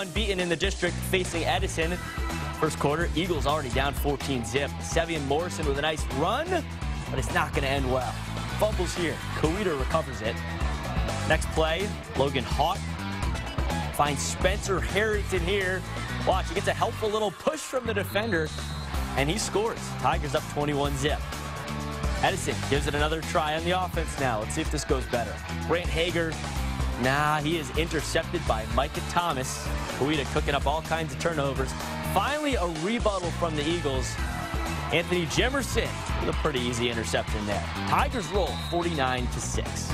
Unbeaten in the district facing Edison. First quarter, Eagles already down 14 zip. Sevian Morrison with a nice run, but it's not going to end well. Fumbles here. Coweta recovers it. Next play, Logan Hawk finds Spencer Harrington here. Watch, he gets a helpful little push from the defender, and he scores. Tigers up 21 zip. Edison gives it another try on the offense now. Let's see if this goes better. Grant Hager, nah, he is intercepted by Micah Thomas. Coweta cooking up all kinds of turnovers. Finally, a rebuttal from the Eagles. Anthony Jemerson with a pretty easy interception there. Tigers roll 49 to 6.